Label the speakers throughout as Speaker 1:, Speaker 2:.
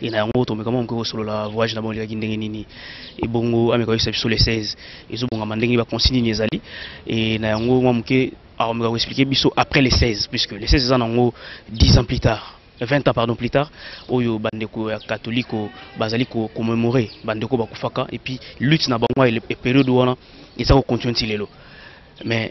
Speaker 1: e na yango tomekama moke kosolola voyage na bango elekaki ndenge nini ebongo ameka koyebisa biso le 16 ezobongama ndenge nini baconsigne nini ezali e na yango mwa moke akomeka koexplike biso après le 16 puisque le 16 eza na yango 10 ans plus tard 20 ans pardon plus tard oyo bandeko ya katoliko bazali kocommémore bandeko bakufaka epuis lutte na bango ya periode wana eza kocontinue nti lelo mais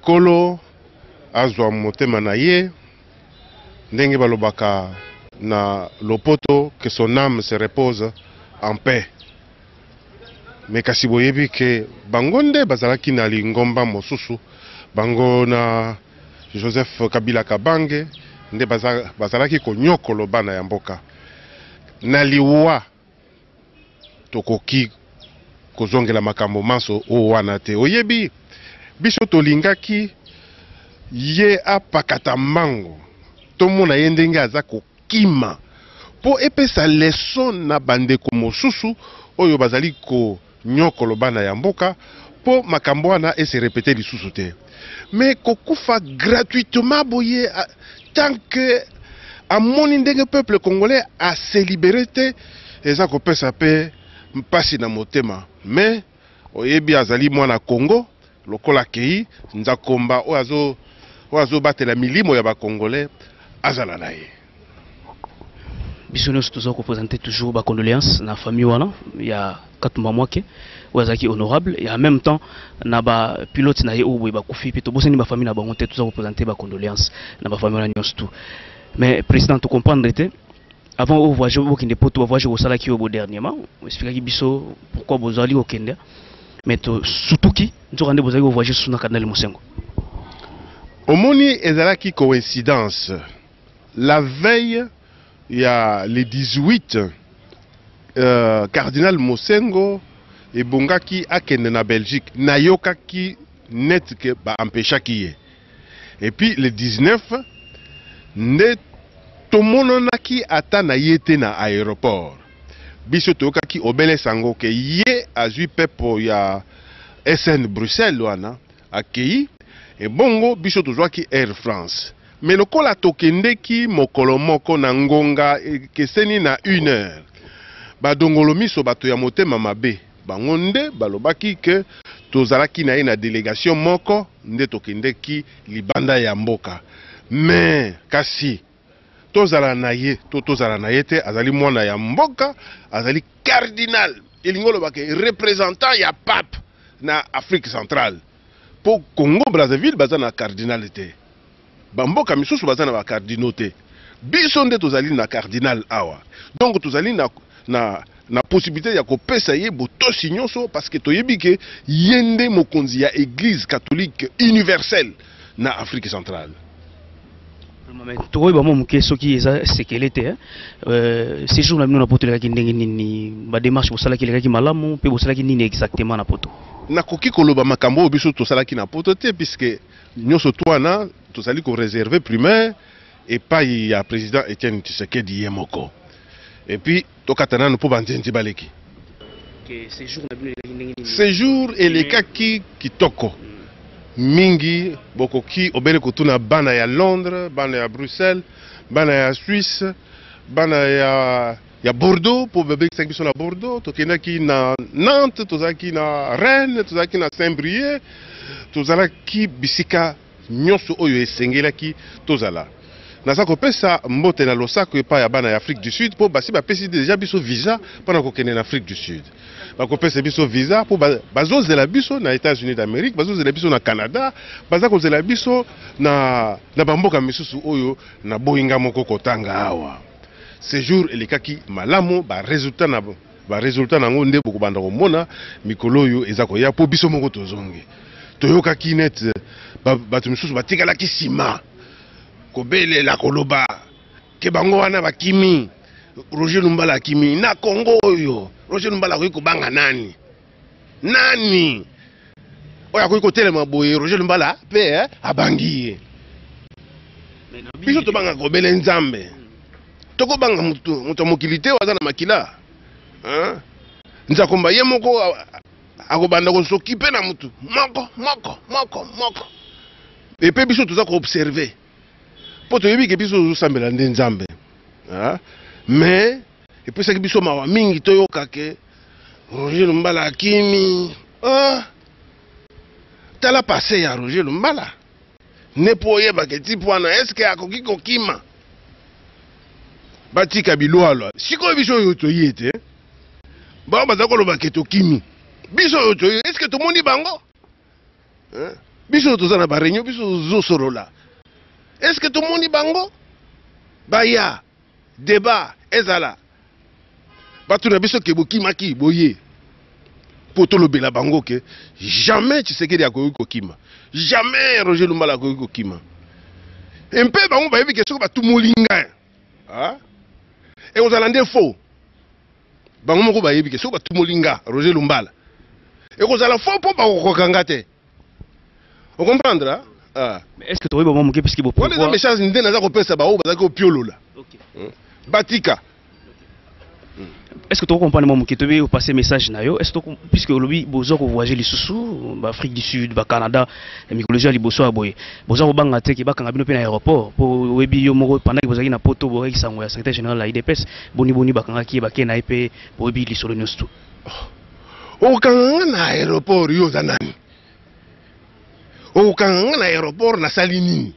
Speaker 2: Nkolo azwa motema na ye, ndenge balobaka na lopoto que son ame se repose en paix. Mais kasi boyebi que bango nde bazalaki na lingomba mosusu, bango na Joseph Kabila Kabange nde bazalaki konyokolo bana ya mboka na liwa. tokoki kozongela makambo manso oyo wana te oyebi biso tolingaki ye apakata mbango tomona ye ndenge aza kokima mpo epesa leso na bandeko mosusu oyo bazali ko Nyokolo bana ya mboka po makambo wana e se repeter lisusu te. Mais kokufa gratuitement boye tant que amoni ndenge peuple congolais a se liberer te eza kopesa pe mpasi na motema. Mais oyebi azali mwana Congo. Lokola akeyi nzakomba oyo azo oyo azobatela milimo ya ba congolais azala na ye.
Speaker 1: Biso nionso toza ko presenter toujours ba condoleances na famille wana ya Katumba Mwake oyo azalaki honorable et en meme temps na ba pilotes na ye oyo boye bakufi pe tobosani ba famille na bango te toza ko presenter ba condoleances na ba famille wana nionso tout mais president to comprendre te avant au voyage bokende poto ba voyage bosalaki yo bo dernièrement expliquaki biso pourquoi bozali kokende mais tosutuki nzoka nde bozali kovoyage susu na cardinal mosengo
Speaker 2: omoni ezalaki coïncidence la veille ya le 18 euh, cardinal mosengo ebongaki akende na belgique nayokaki neti ke baempeshaki ye Et puis le 19 nde tomonanaki ata na ye te na aéroport. Biso toyokaki obele sango ke ye azui pepo ya SN Bruxelles wana akei ebongo biso tozwaki Air France. Mais lokola tokendeki mokolo moko na ngonga ekeseni na une heure, ba dongolomiso bato ya motema mabe, Bango nde balobaki que tozalaki na ye na delegation moko nde tokendeki libanda ya mboka mais kasi tozala na ye to tozala na ye te azali mwana ya mboka azali cardinal elingi oloba ke representant ya pape na Afrique centrale po Congo Brazzaville baza na cardinal te. Ba mboka misusu baza na ba cardinaux te. Biso nde tozali na cardinal awa. Donc tozali na, na, na possibilite ya kopesa ye botosi nyonso parce que toyebi ke ye nde mokonzi ya eglise catholique universelle na Afrique centrale.
Speaker 1: tokoyeba mwa moke soki eza sekele te euh, séjour na bino na poto elekaki ndenge nini bademarche bosalaki elekaki malamu mpe bosalaki nini exactement na poto
Speaker 2: nakoki koloba makambo oyo biso tosalaki na poto te puisque Nyoso tu wana tozali ko reserver primaire epai ya president Etienne Tshisekedi ye moko. Et puis tokata nanu mpo banzenzi baleki.
Speaker 1: Que séjour na bino elekaki ndenge nini?
Speaker 2: Séjour elekaki kitoko hmm. mingi bokoki obele kotuna bana ya Londres, bana ya Bruxelles, bana ya Suisse, bana ya ya Bordeaux mpo babekisaki biso na Bordeaux, tokendaki na Nantes, tozalaki na Rennes, tozalaki na Saint-Brieuc, tozalaki bisika nyonso oyo esengelaki tozala. Naza kopesa mbote na losako epai ya bana ya Afrique du Sud mpo basi bapesi deja biso visa mpo na kokende na Afrique du Sud. Bakopesa biso visa mpo bazozela biso na Etats-Unis d'Amerique, bazozela biso na Canada, baza kozela biso na, na bamboka misusu oyo na boyinga moko kotanga awa. Sejour elekaki malamu ba resultats na ba resultats nango nde bokobanda komona mikolo oyo eza koya mpo biso moko tozongi toyokaki net bato misusu batikalaki nsima kobelela koloba ke bango wana bakimi Roger Lumbala akimi na Congo oyo Roger Lumbala akoki kobanga nani nani oyo akoki kotelema boye roger lumbala mpe eh, abangi ye biso tobanga kobele nzambe tokobanga moto ya mokili te aza na makila nzakomba ye moko akobanda kosoki mpe na motu moko moko moko moko epe biso toza koobserve mpo toyebi ke biso tozosambela nde nzambe mais Epesaki biso mawa mingi toyoka ke Roger Lumbala akimi. Ah! Tala passé ya Roger Lumbala. Ne po oyeba ke type wana est-ce que akoki kokima? Batika bilwalwa. Sikoyo biso oyo toyi ete bao baza koloba ke tokimi. Biso oyo toyi est-ce que tomoni bango? Hein? Biso toza na ba réunion biso tozosolola. Est-ce que tomoni bango? Baya. Debat ezala batu na biso ke bokimaki boye po tolobela bango ke jamais Tshisekedi akoki kokima, jamais Roger Lumbala akoki kokima et mpe bango bayebi ke soki batumoli ngai ah, ekozala nde faux. Bango moko bayebi ke soki batumoli nga Roger Lumbala ekozala faux po bakokoka nga te. o comprendre hein?
Speaker 1: ah. mais est ce que tokoyeba mwa moke puisque
Speaker 2: bowana eza message nde naza kopesa baoyo bazalaki kopiolola hmm. batika hmm.
Speaker 1: est ce que toko comprendre mwa moke toyebi opasse message na yo est ce que puisque olobi boza kovoyage lisusu baafrique du sud bacanada mikolo ezwa liboso ya boye boza kobanga te ke bakanga bino mpe na aéroport mpo oyebi yo moko pendaki bozalaki na poto boyaki sango ya secrétaire général ya idps boniboni bakangaki ye bakei na ye mpe boyebi lisolo nyonso tu
Speaker 2: okokanga nga na aéroport yo oza nani okokanga nga na aéroport nasali nini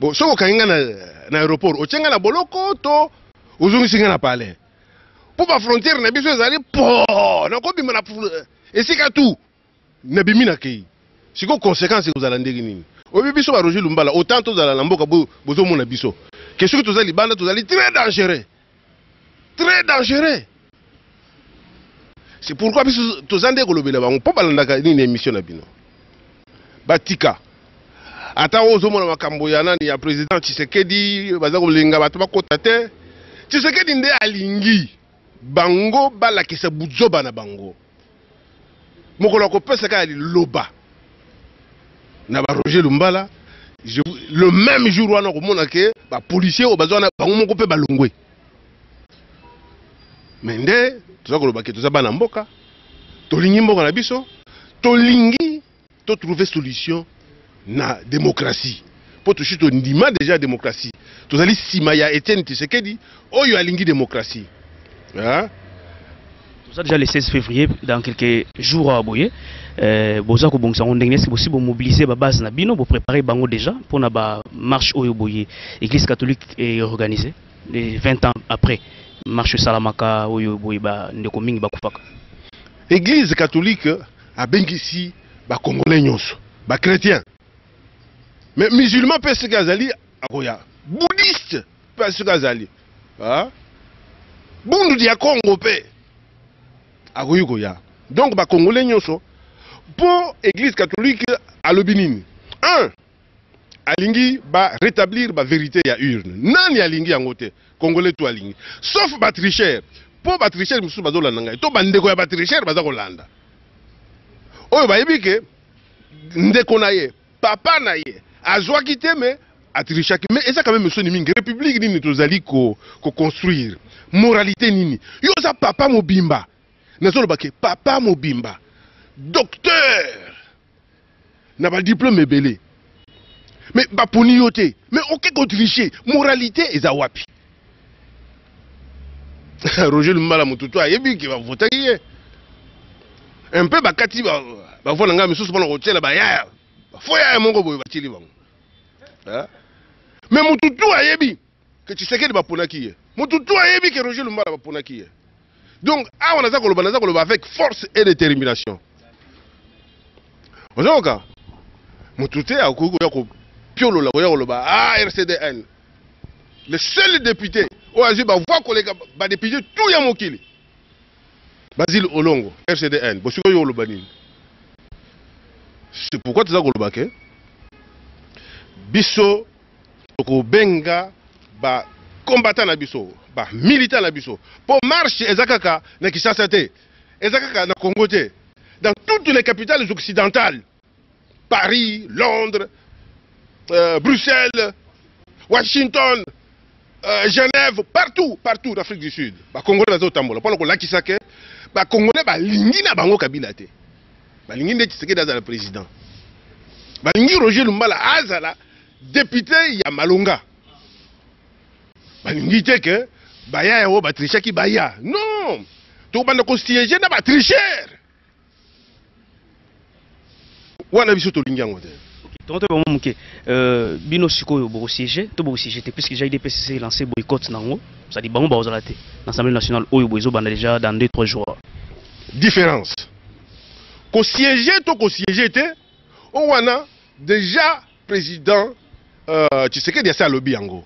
Speaker 2: bon soki okangi nga na, na aéroport otye nga na boloko to ozongisi nga na palais mpo bafrontière na biso ezali po nakobima na esika tout na bimi na kei siko consequence ekozala ndenge nini oyebi biso ba Roger Lumbala autant tozala na mboka bozomona biso ke soki toza libanda tozali très dangereux très dangereux c'est pourquoi biso toza nde kolobela bango mpo balandaka nini émission na bino batika ata oyo ozomona makambo ya nani ya président Tshisekedi baza kolinga bato bakota te Tshisekedi nde alingi bango balakisa buzoba na bango mokolo ya kopesa kaka liloba na ba Roger Lumbala je, le même jour wana okomona ke bapolisier oyo baza wana bango moko mpe balongwe me nde toza koloba ke toza bana mboka tolingi mboka na biso tolingi To trouver solution na democratie mpo tosi tondima deja democratie. Tozali nsima ya Etienne Tshisekedi oyo alingi democratie hein.
Speaker 1: Toza deja le 16 fevrier dans quelques jours awa boye euh, boza kobongisa yango ndenge nini? Bosi bomobilize ba base na bino boprepare bango deja mpo na ba marche oyo boye église catholique eorganize les 20 ans après marche esalamaka oyo boye ba ndeko mingi bakufaka.
Speaker 2: Eglise catholique abengisi ba congolais nyonso ba chretien mais musulman mpe soki azali akoya bouddhiste mpe soki azali ah, bundu dia congo mpe akoki koya donc ba congolais nyonso mpo église catholique alobi nini un alingi ba retablir ba verite ya urne nani alingi yango te congolais tu alingi sauf ba tricher po ba tricher mosusu bazolanda ngai to bandeko ya ba tricher baza kolanda oyo bayebi ke ndeko na ye papa na ye azwaki te me atrishaki me eza kame mesoni mingi republike nini tozali koconstruire ko moralité nini yo oza papa mobimba nazoloba ke papa mobimba docteur na ba diplome ebele me baponi yo te me oke kotriche moralité eza wapi roger lumbala motu to ayebi ke bavotaki ye un peu bakati bavua na ngai misusu mpona kotyela bayaya bafo yaya moko boye batyeli bango me motu tu ayebi que Tshisekedi baponaki ye. Mutu tout ayebi que Roger Lumbala baponaki ye. Donc awa naza koloba naza koloba avec force et determination. Ozoka mutu te akoki koya ko piolola koya koloba ah RCDN. Le seul député oyo azwi ba voix koleka ba député tout ya mokili. Basile Olongo, RCDN. Bosiko yo oloba nini? C'est pourquoi toza koloba que biso tokobenga ba combattant na biso ba militant na biso mpo marche eza kaka na Kinshasa te eza kaka na Congo te dans toutes les capitales occidentales Paris Londres euh, Bruxelles Washington euh, Genève partout partout na Afrique du Sud ba Congolais bazotambola mpo na kolakisa ke ba Congolais balingi na bango Kabila te balingi nde tshisekedi azala président balingi roger lumbala azala depute ya malonga balingi te ke baya yango batrichaki baya non tokobanda kosiege na batricher wana biso tolingi yango te
Speaker 1: tokoto bango moke euh, bino sikoyo bokosiege to bokosiege te puisque déjà idps elance boycotte na yango sadi bango bakozala te na assemblée nationale oyo boezobanda déjà dans 2 3 jours
Speaker 2: différence Ko siège to ko siège te, o wana dejà président euh, Tshisekedi asi alobi yango.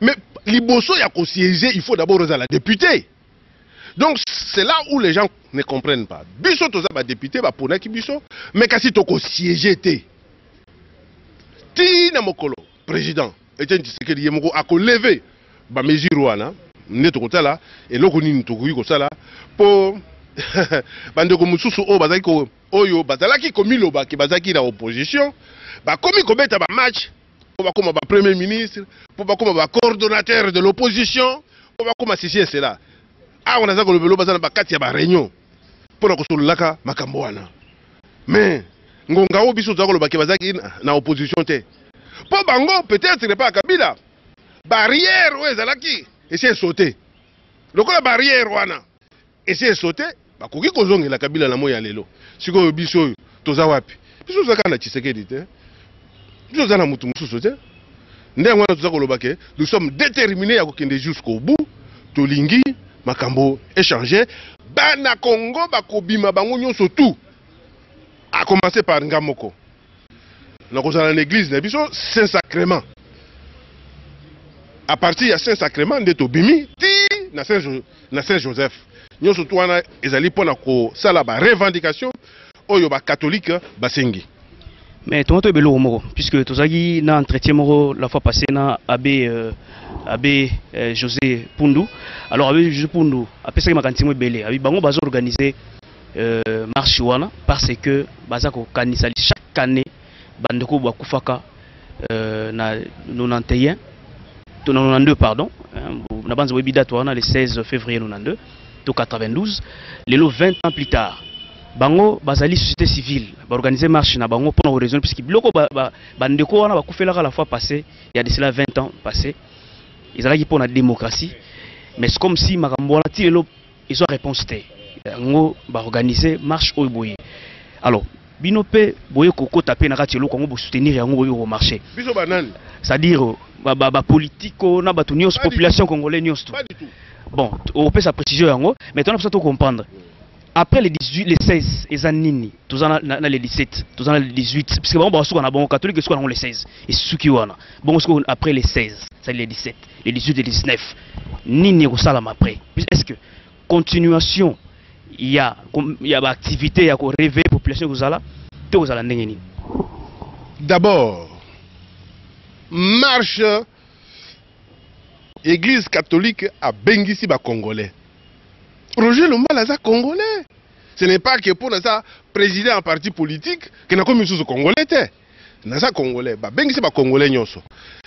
Speaker 2: Mais liboso ya ko siège, il faut d'abord ozala député. Donc c'est là où les gens ne comprennent pas. Biso toza ba députés ba ponaki biso, mais kasi toko siéger te. Ti na mokolo président Etienne Tshisekedi ye moko ako lever ba mesures wana nde tokotala eloko nini tokoki kosala mpo bandeko mosusu oyo bazalaki ko oyo bazalaki komiloba ke bazalaki na opposition bakomi kobeta bamatch mpo bakoma ba premier ministre mpo bakoma ba coordonnateur de l'opposition mpo bakoma ceci et cela awa naza kolobelo baza na bakati ya bareunion mpo na kosololaka makambo wana mais ngonga oyo biso toza kolobake bazalaki na opposition te mpo bango peut-être epa kabila barrière oyo ezalaki esi esote lokola barrière wana esi esote bakoki kozongela kabila na moi ya lelo sikoyo biso oyo toza wapi biso toza kaka na tshisekedi te biso toza na motu mosusu te nde yango wana toza koloba ke nous sommes déterminé ya kokende jusqu'au bout tolingi makambo échange bana congo bakobima bango nyonso tout a commencer par nga moko nakozala na église na biso saint sacrement à partir ya saint sacrement nde tobimi ti na saint na Saint Joseph. Nyoso tu wana ezali pona kosala ba revendication oyo ba catholique basengi.
Speaker 1: Mais tomato ebeloko moko puisque tozalaki na entretien moko la fois passé na abbé euh, abbé euh, José Pundu. Alors abbé José Pundu apesaki makanisi mo ebele. Abi bango bazo organiser euh, marche wana parce que baza kokanisa chaque année bandeko bakufaka euh, na 91 to na 92 pardon na banza boyebi date wana le 16 février 92 to 92 lelo 20 ans plus tard bango bazali société civile baorganize marche na bango mpona koraisonne puisque biloko bandeko ba, ba wana bakufelaka la fois passé ya de cela 20 ans passé ezalaki mpona démocratie mais comme si makambo wana ti lelo ezwa réponse te yango ba organiser marche oyo boye alors bino pe boye kokota pe na kati eloko yango bosoutenir yango boye komarche
Speaker 2: biso banani
Speaker 1: c'est à dire ba, ba, ba politico na bato nyonso population congolais nyonso tout bon okopesa précision yango mais tona biso to comprendre après les 18 les 16 eza nini toza na, na, na le 17 toza na le 18 parce que bango bakasuka na bango catholique esuka nango le 16 esuki wana bongo sikoyo après le 16 c'est le 17 le 18 et 19 nini ekosalama après est ce que continuation ya ya baactivité ya koreveille population ekozala to ekozala ndenge nini
Speaker 2: d'abord marche église catholique abengisi bacongolais roger lombala aza congolais ce n'est pas que mpo naza président ya parti politique ke nakomi lisusu congolais te Naza congolais ba bengisa ba congolais nionso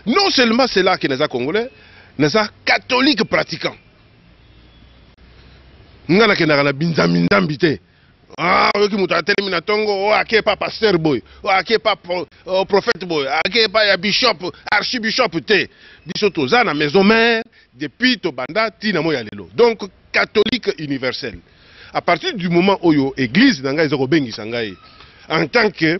Speaker 2: non seulement c'est là que naza congolais naza catholique pratiquant nga nakendaka na binzambi nzambi te Ah, oyoki moto atelemi na ntongo oyo oh, ake epa paster boye oyo oh, ake epa oh, prophète boye ake epa ya bishop archibishop te biso toza na maison mère depuis tobanda ntina mo ya lelo donc catholique universel à partir du moment oyo église na ngai eza kobengisa ngai en tant que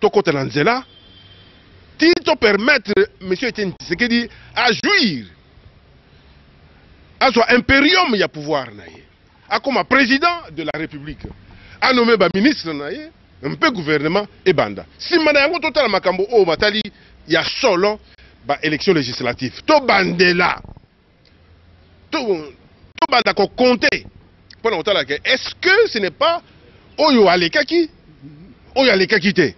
Speaker 2: tokota na nzela ti to permettre monsieur Etienne Tshisekedi a jouir azwa imperium ya pouvoir na ye akoma président de la république anome baministre na ye mpe gouvernement ebanda nsima na yango totala makambo oyo matali ya solo baélection législative tobandela to banda ko compter pona kotala ke est ce que ce n'est pas oyo alekaki oyo alekaki te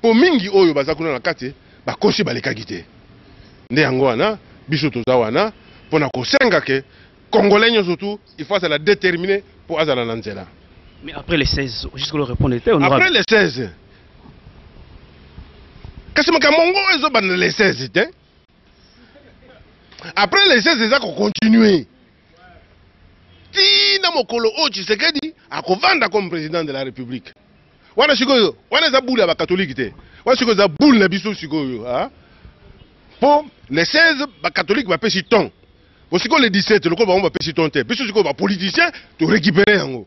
Speaker 2: po mingi oyo baza kuna na kati bakosi balekaki te nde yango wana biso toza wana pona kosenga ke congolais nyonso tu il faut azala determine po azala na nzela
Speaker 1: mais après le 16 jusqu'à le répondre te
Speaker 2: après le 16 kasi makambo yango ezobanda le 16 te après les jeux eza kocontinue tina mokolo oyo tshisekedi akovanda comme président de la république wana sikoyo wana eza boule ya bakatolike te wana sikoyo eza boule na biso sikoyo mpo le 16 bakatolike bapesi ton osikoyo le 17 lokola bango bapesi ton te biso sikoyo bapoliticien torécupere yango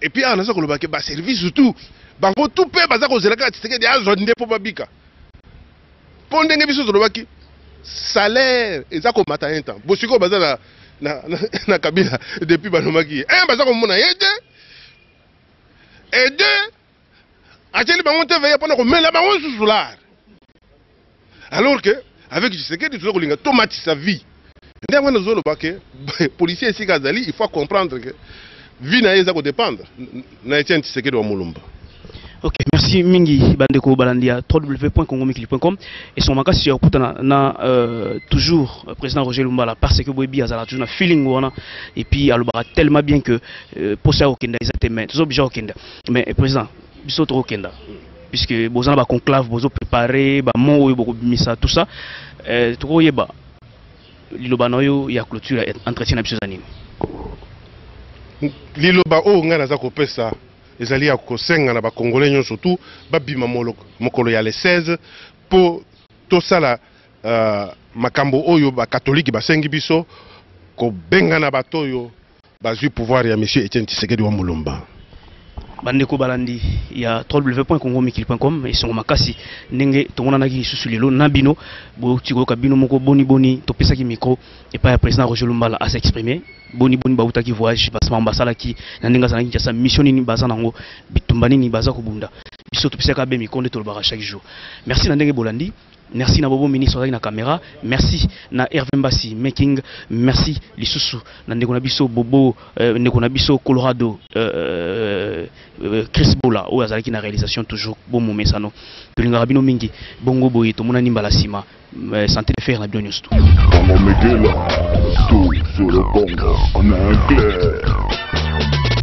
Speaker 2: Et puis awa naza koloba ke ba service tout bango tout pe baza kozela kaka Tshisekedi azwa nde po babika po ndenge biso tolobaki salaire eza komata un temps bo sikoyo baza na, na, na, na kabila depuis banomaki ye un baza komona ye te et deux atieli bango tv ya mpona komela bango lisusu lar alors que avec gisekedi toza kolinga tomatisa vie nde yango nazoloba ke policier esika azali il faut comprendre ke vie na ye eza kodépendre na etienne tshisekedi wa molumba
Speaker 1: ok merci mingi bandeko balandi ya www.congomikili.com esongo makasi ya kokutana na euh, toujours euh, président roger lumbala parce que boyebi azalaka toujours na feeling wana epuis alobaka tellement bien que euh, posa ya kokenda eza te mais toza obligé kokenda mais eh, président biso tokokenda puisque boza na baconclave bozo prépare bamo oyo bokobimisa tout ça euh, tokoyeba liloba na oyo ya clôture ya entretien na biso eza nini
Speaker 2: liloba oyo ngai naza kopesa ezali ya kosenga na bakongole nyonso tu babima mokolo ya le 16 mpo tosala uh, makambo oyo bakatolike basengi biso kobengana bato oyo Bazui pouvoir ya monsieur Etienne Tshisekedi wa Mulumba.
Speaker 1: bandeko balandi ya www.congomikili.com esongo makasi ndenge tongonanaki lisusu lelo na bino bouti koyoka bino moko boni boni topesaki micro epai ya président roger lumbala a s'exprimer boni boni bautaki voyage basambango basalaki na ndenge azalaki kinshasa mission nini baza nango bitumba nini baza kobunda biso topesaka be micro nde tolobaka chaque jour merci na ndenge bolandi Merci na bobo ministre azali na camera. Merci na Hervé Mbassi making. Merci lisusu na ndeko na biso bobo euh, ndeko na biso Colorado euh, euh, euh Chris Bola oyo azalaki na réalisation toujours bon bomo mesano. Tolingaka bino mingi bongo boye tomonani mbala sima euh, santé de fer na bino nyonso.
Speaker 3: Tango Mekela, tout sur le Congo, on est un clair.